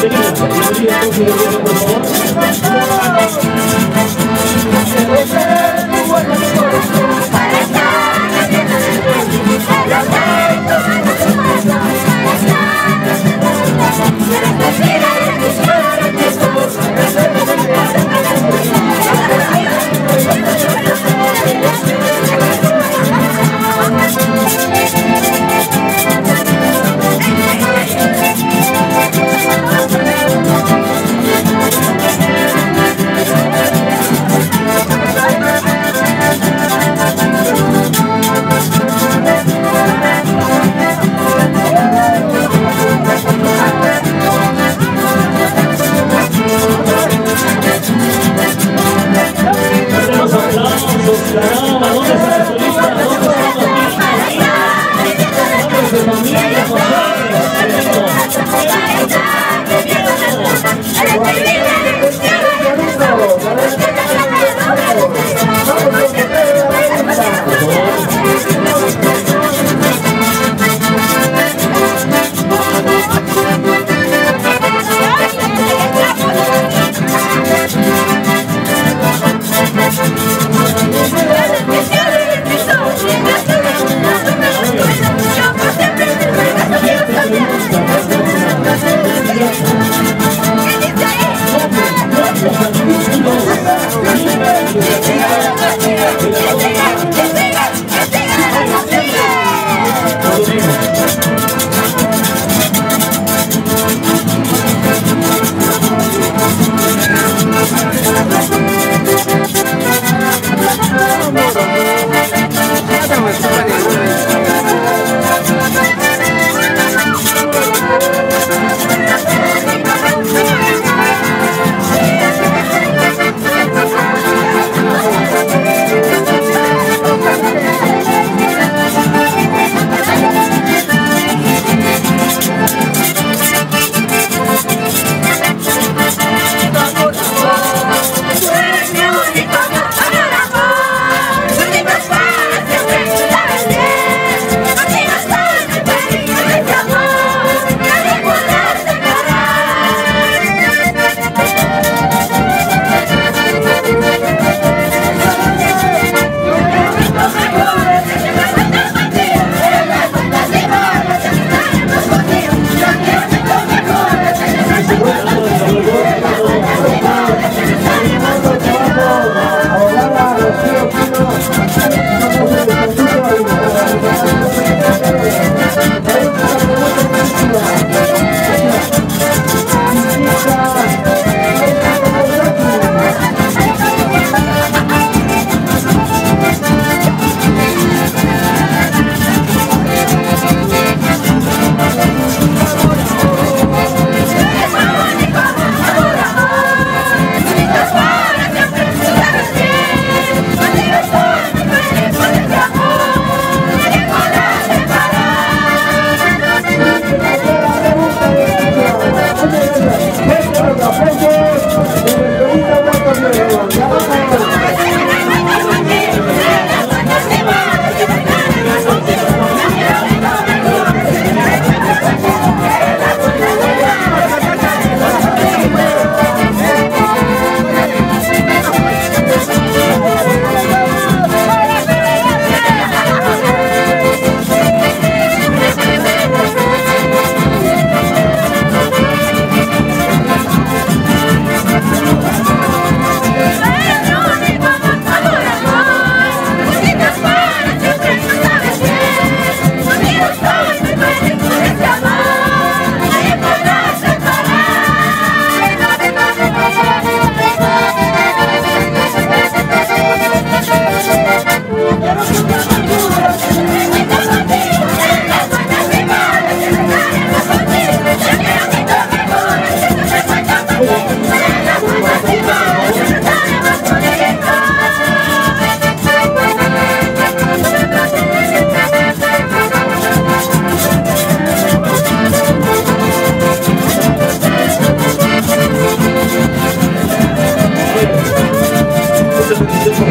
por favor. the